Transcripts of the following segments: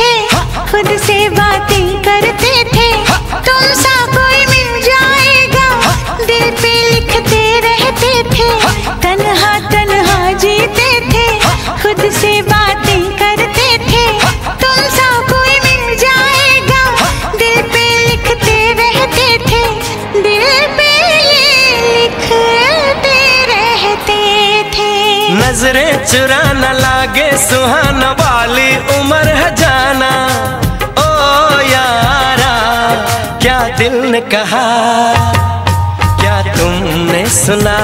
थे, खुद से बातें करते थे। तुम सा कोई मिल जाएगा, दिल पे लिखते रहते थे। तन्हा तन्हा जीते थे, खुद से बातें करते थे। तुम सा कोई मिल जाएगा, दिल पे लिखते रहते थे। दिल पे लिखते रहते थे। नज़रें चुरा न लागे सुहाना वाली उम्र है दिल ने कहा क्या तुमने सुना?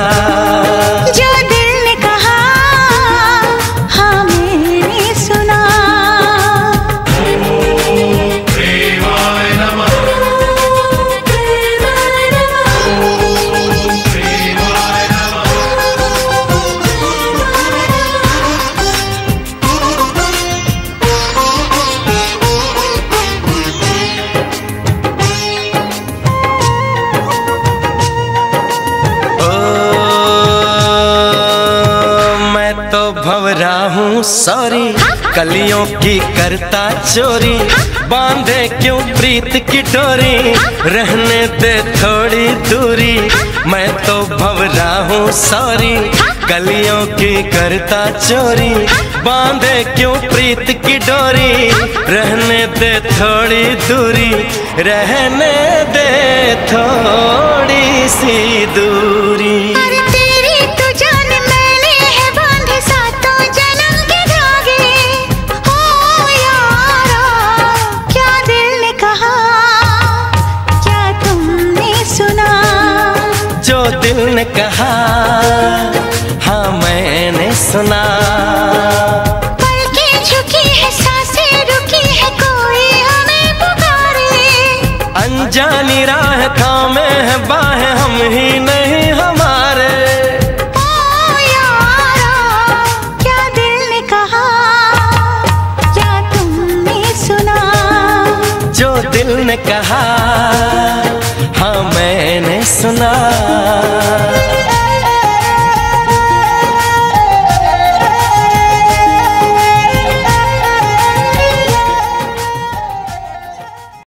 तो भवरा हूँ सॉरी। कलियों की करता चोरी। बांधे क्यों प्रीत की डोरी? रहने दे थोड़ी दूरी। मैं तो भवरा हूँ सॉरी। कलियों की करता चोरी। बांधे क्यों प्रीत की डोरी? रहने दे थोड़ी दूरी। रहने दे थोड़ी सी दूरी। दिल ने कहा हाँ मैंने सुना। पलकें झुकी है साँसें रुकी है कोई हमें पुकारे। अनजानी राह थामे है बाहें हम ही नहीं हमारे। ओ यारा क्या दिल ने कहा क्या तुमने सुना? जो दिल ने कहा हाँ सुना।